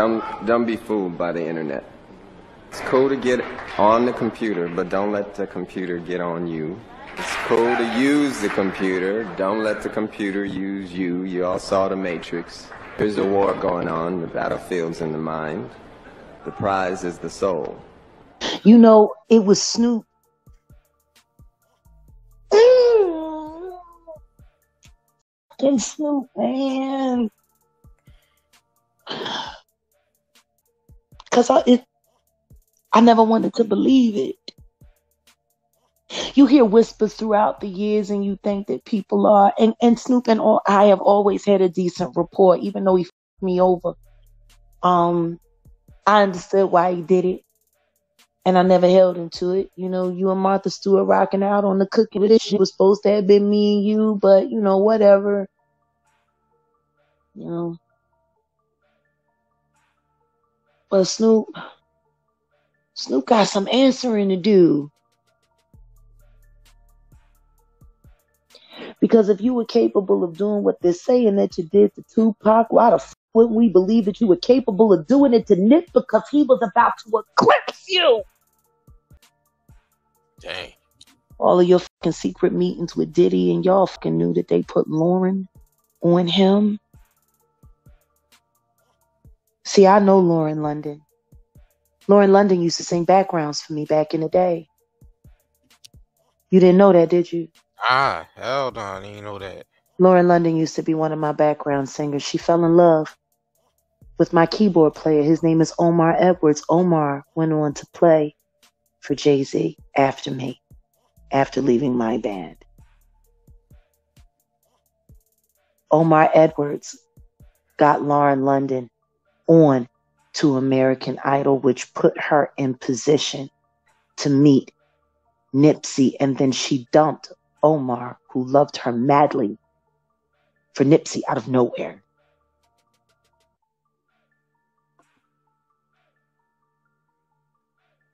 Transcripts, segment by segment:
Don't, don't be fooled by the internet. It's cool to get on the computer, but don't let the computer get on you. It's cool to use the computer. Don't let the computer use you. You all saw the Matrix. There's a war going on. The battlefield's in the mind. The prize is the soul. You know, it was Snoop. And Snoop, man. Cause I it I never wanted to believe it. You hear whispers throughout the years and you think that people are and, and Snoop and all I have always had a decent rapport, even though he f- me over. Um I understood why he did it. And I never held him to it. You know, you and Martha Stewart rocking out on the cooking with this shit was supposed to have been me and you, but you know, whatever. You know. But Snoop Snoop got some answering to do. Because if you were capable of doing what they're saying that you did to Tupac, why the f- wouldn't we believe that you were capable of doing it to Nip because he was about to eclipse you? Dang. All of your fucking secret meetings with Diddy and y'all fucking knew that they put Lauren on him. See, I know Lauren London. Lauren London used to sing backgrounds for me back in the day. You didn't know that, did you? Ah, hell no, I didn't know that. Lauren London used to be one of my background singers. She fell in love with my keyboard player. His name is Omar Edwards. Omar went on to play for Jay Z after me, after leaving my band. Omar Edwards got Lauren London on to American Idol, which put her in position to meet Nipsey. And then she dumped Omar, who loved her madly, for Nipsey out of nowhere.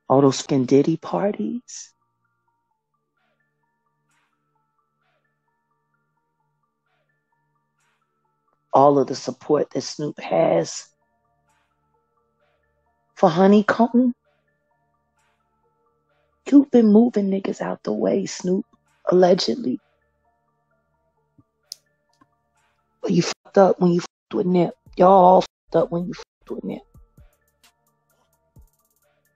All those fucking Diddy parties. All of the support that Snoop has for Honeycomb. You've been moving niggas out the way, Snoop, allegedly. But you fucked up when you fucked with Nip. Y'all all fucked up when you fucked with Nip.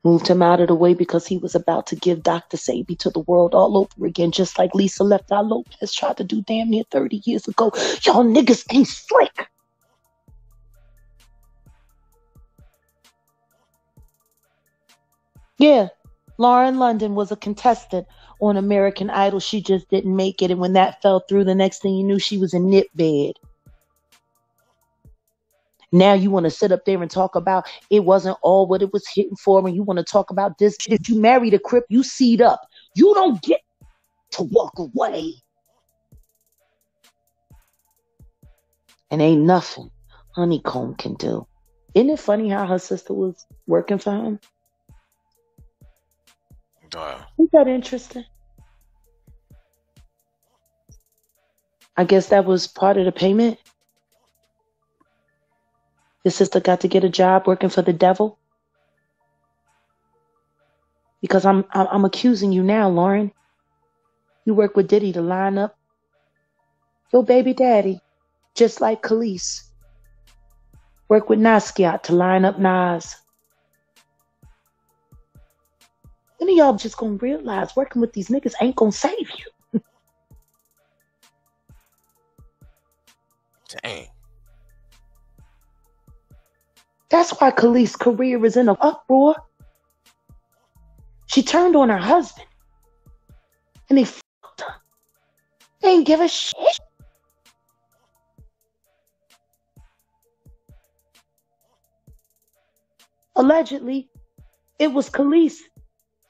Moved him out of the way because he was about to give Dr. Sebi to the world all over again, just like Lisa Left Eye Lopez tried to do damn near 30 years ago. Y'all niggas ain't slick. Yeah, Lauren London was a contestant on American Idol. She just didn't make it. And when that fell through, the next thing you knew, she was in nip bed. Now you want to sit up there and talk about it wasn't all what it was hitting for, and you want to talk about this. If you married a crip, you seed up. You don't get to walk away. And ain't nothing Honeycomb can do. Isn't it funny how her sister was working for him? Wow. Isn't that interesting? I guess that was part of the payment. Your sister got to get a job working for the devil. Because I'm I'm, accusing you now, Lauren. You work with Diddy to line up your baby daddy, just like Kelis. Work with Nasquiat to line up Nas. Are y'all just gonna realize working with these niggas ain't gonna save you? Dang. That's why Kelis' career is in an uproar. She turned on her husband. And they fucked her. They ain't give a shit. Allegedly, it was Kelis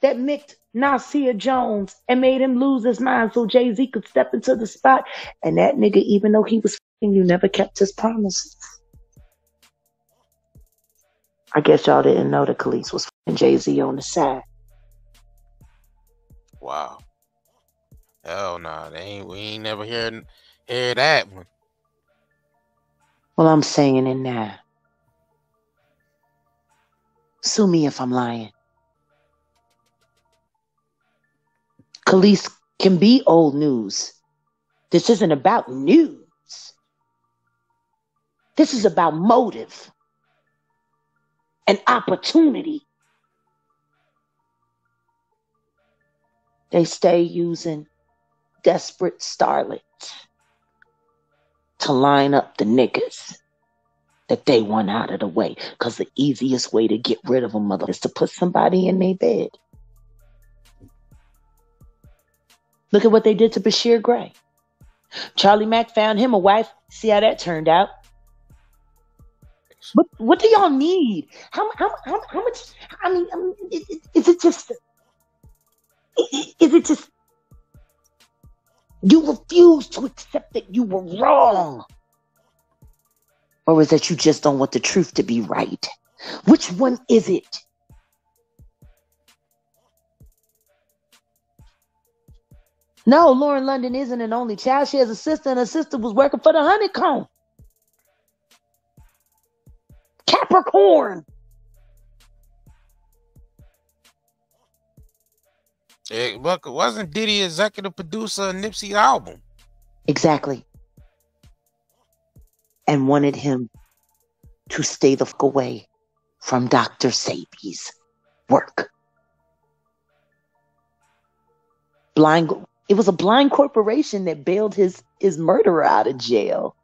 that micked Nasir Jones and made him lose his mind so Jay Z could step into the spot. And that nigga, even though he was fing you, never kept his promises. I guess y'all didn't know that Kelis was Jay Z on the side. Wow. Hell nah. They ain't we ain't never hear hear that one. Well, I'm saying it now. Sue me if I'm lying. Kelis can be old news. This isn't about news. This is about motive and opportunity. They stay using desperate starlets to line up the niggas that they want out of the way. Because the easiest way to get rid of a mother is to put somebody in their bed. Look at what they did to Bashir Gray. Charlie Mack found him a wife. See how that turned out. What what do y'all need? How how how, how much? I mean, I mean is, is it just? Is it just? You refuse to accept that you were wrong, or is that you just don't want the truth to be right? Which one is it? No, Lauren London isn't an only child. She has a sister, and her sister was working for the honeycomb. Capricorn. Eh, it, look, wasn't Diddy executive producer of Nipsey album? Exactly. And wanted him to stay the fuck away from Dr. Sebi's work. Blind it was a blind corporation that bailed his his murderer out of jail.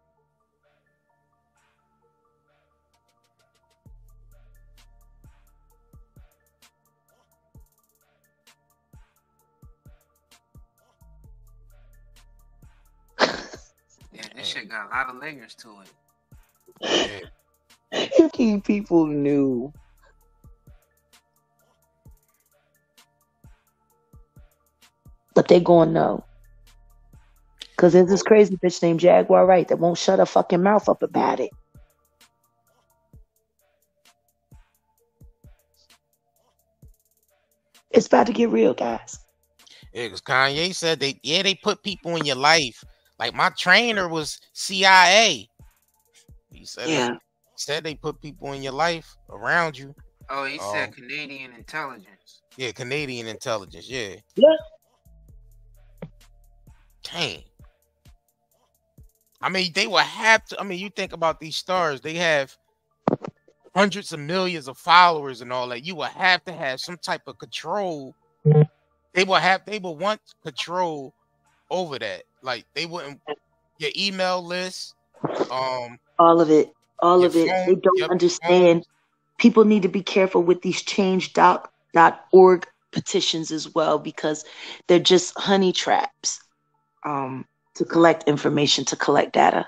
Yeah, this shit got a lot of layers to it. If these people knew. But they gonna know. Cause there's this crazy bitch named Jaguar Wright that won't shut her fucking mouth up about it. It's about to get real, guys. Yeah, because Kanye said they yeah they put people in your life. Like my trainer was CIA. He said Yeah. said they put people in your life around you. Oh, he said Um, Canadian intelligence. Yeah, Canadian intelligence. Yeah. Yeah. Dang. I mean, they will have to. I mean, you think about these stars, they have hundreds of millions of followers and all that. You will have to have some type of control. They will have, they will want control over that. Like, they wouldn't, your email list, um, All of it. All of it. phone- They don't understand. People need to be careful with these change.org petitions as well because they're just honey traps um, to collect information, to collect data.